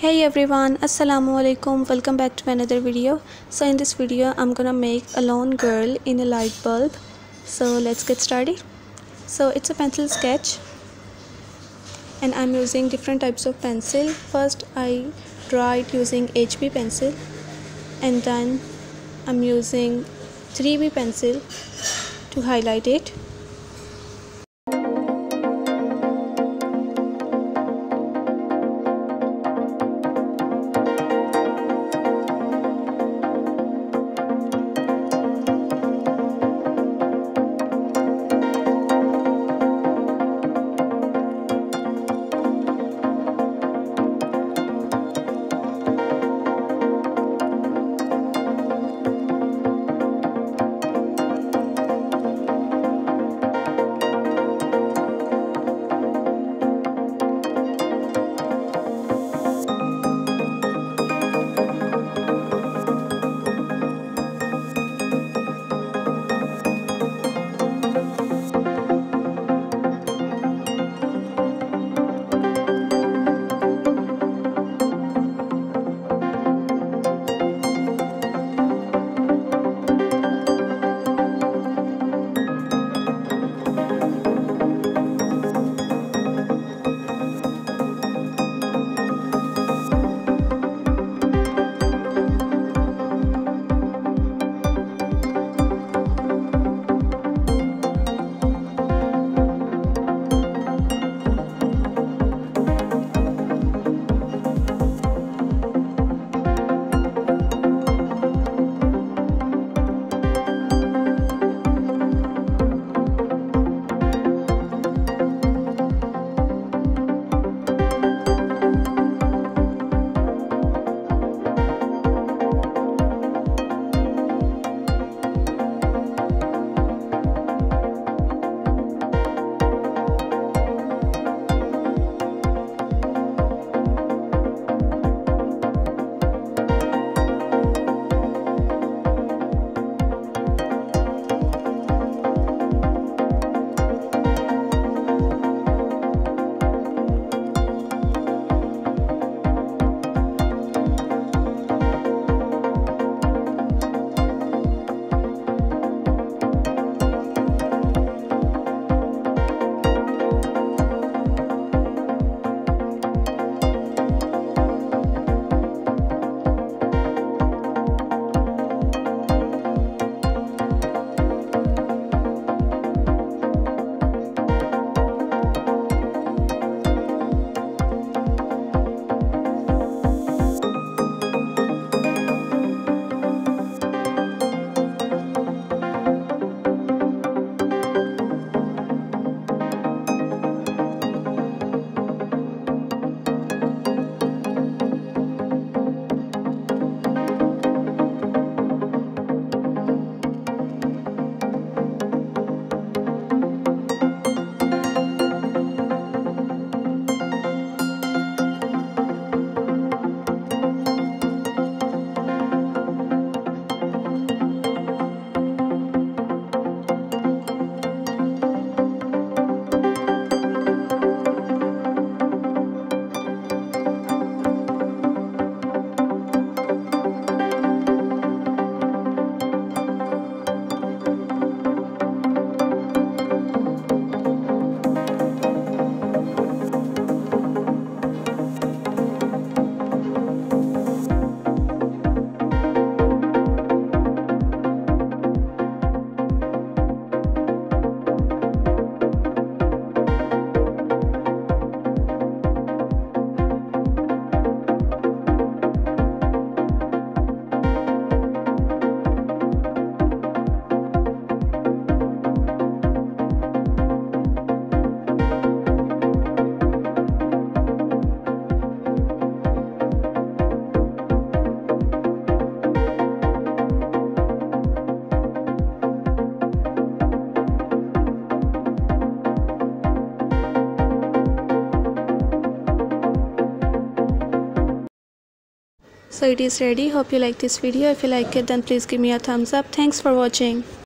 hey everyone assalamu alaikum. Welcome back to another video. So in this video i'm gonna make a lone girl in a light bulb. So let's get started. So it's a pencil sketch and i'm using different types of pencil. First i draw it using hb pencil and then i'm using 3b pencil to highlight it so it is ready. Hope you like this video. If you like it then please give me a thumbs up. Thanks for watching